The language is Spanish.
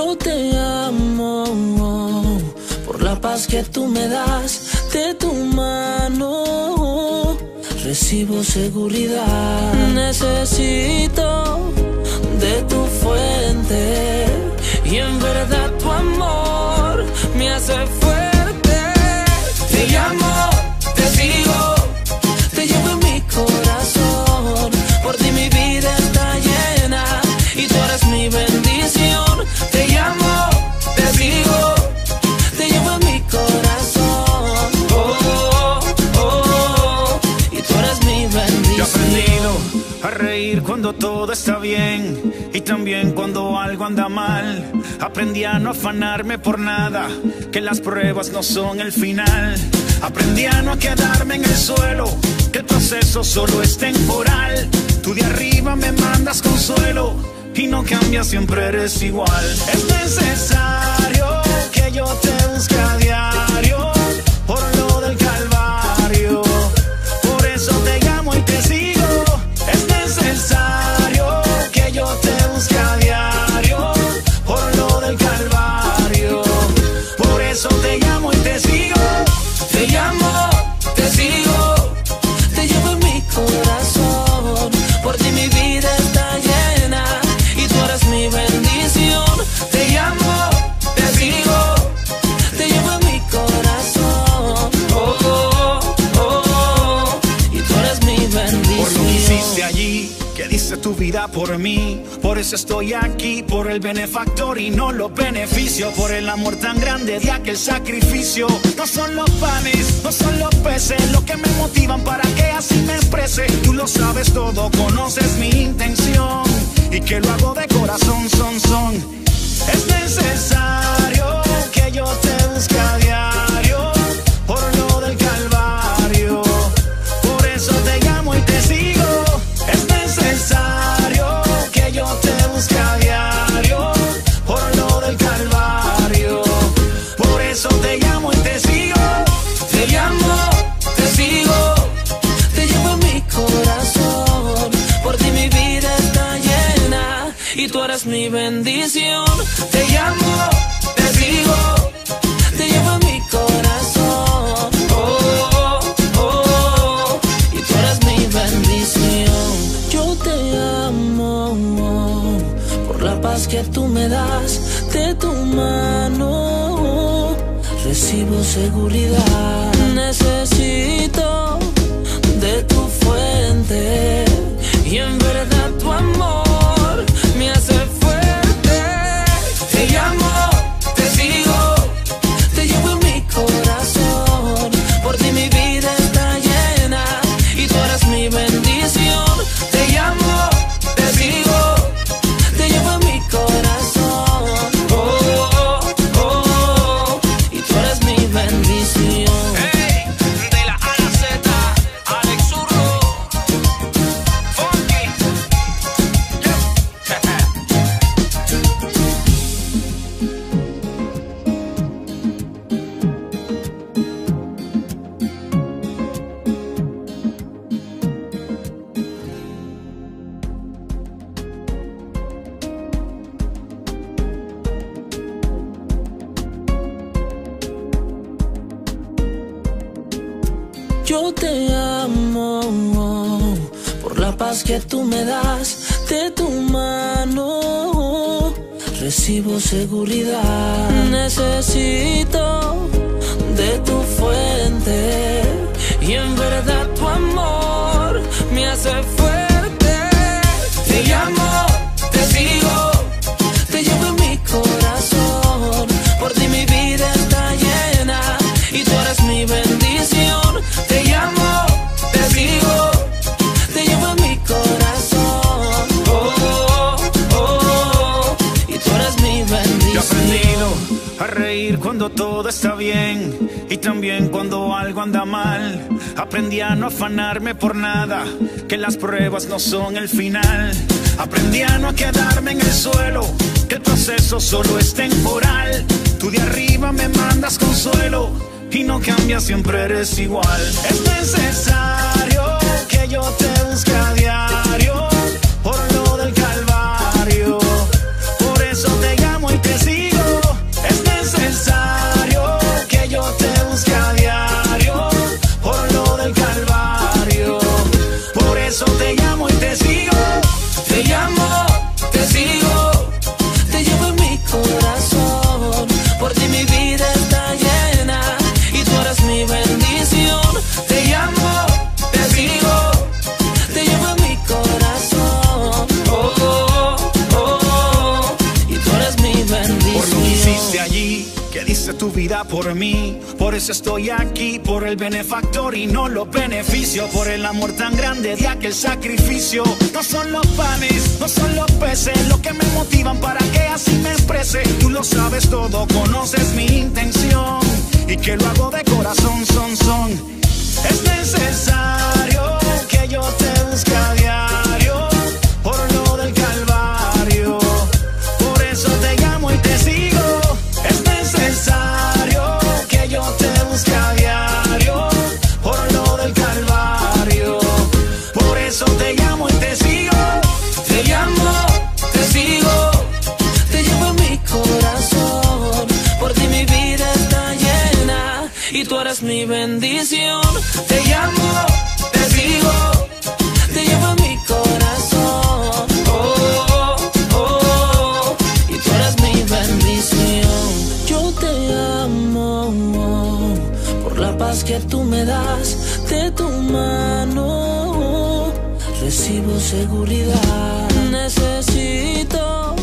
Yo te amo por la paz que tú me das de tu mano. Recibo seguridad, necesito de tu fuente y en verdad tu amor me hace fuerte. Cuando todo está bien y también cuando algo anda mal. Aprendí a no afanarme por nada, que las pruebas no son el final. Aprendí a no quedarme en el suelo, que el proceso solo es temporal. Tú de arriba me mandas consuelo y no cambias, siempre eres igual. Es necesario que yo te busque a diario tu vida por mí. Por eso estoy aquí, por el benefactor y no los beneficios. Por el amor tan grande de aquel sacrificio. No son los panes, no son los peces, lo que me motivan para que así me exprese. Tú lo sabes todo, conoces mi intención. Y que lo hago eres mi bendición. Te llamo, te sigo, te llevo en mi corazón. Oh, oh, oh, y tú eres mi bendición. Yo te amo por la paz que tú me das de tu mano. Recibo seguridad, necesito Yo te amo por la paz que tú me das de tu mano. Recibo seguridad, necesito de tu fuente y en verdad tu amor me hace fuerte. A reír cuando todo está bien y también cuando algo anda mal. Aprendí a no afanarme por nada, que las pruebas no son el final. Aprendí a no quedarme en el suelo, que el proceso solo es temporal. Tú de arriba me mandas consuelo y no cambias, siempre eres igual. Es necesario que yo te busque a diario dentro de mí. Por eso estoy aquí, por el benefactor y no los beneficios. Por el amor tan grande de aquel sacrificio. No son los panes, no son los peces, lo que me motivan para que así me exprese. Tú lo sabes todo, conoces mi intención. Y que lo hago de corazón, son, son. Es necesario que yo te bendición. Te llamo, te sigo, te llevo en mi corazón. Oh, oh, oh, y tú eres mi bendición. Yo te amo por la paz que tú me das de tu mano. Recibo seguridad. Necesito